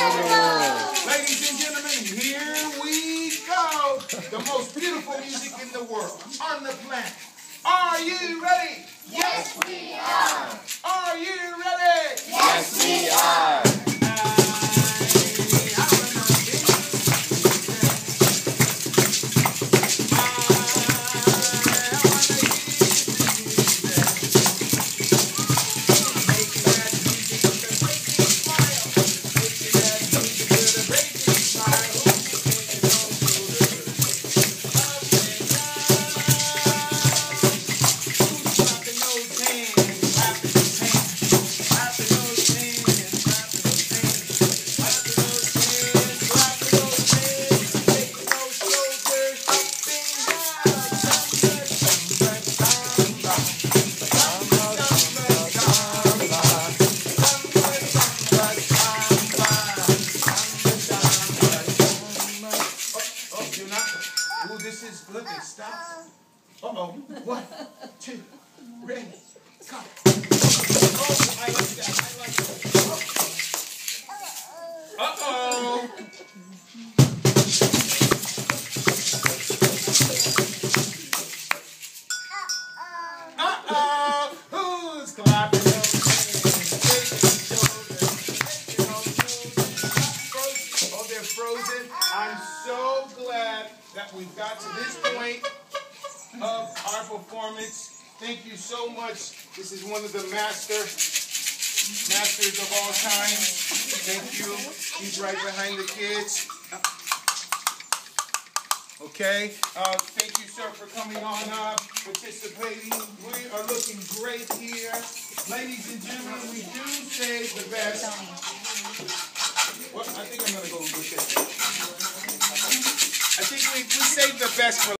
Ladies and gentlemen, here we go. The most beautiful music in the world, on the planet. Are you ready? Yes, we are. Are you ready? Yes, we are. This is good. Stop. Uh oh. One, two, ready, go. Oh, I like that. I like that. Uh oh. Frozen. I'm so glad that we've got to this point of our performance. Thank you so much. This is one of the master masters of all time. Thank you. He's right behind the kids. Okay. Uh, thank you, sir, for coming on up, participating. We are looking great here. Ladies and gentlemen, we do save the best. Well, I think I'm I think we, we saved the best for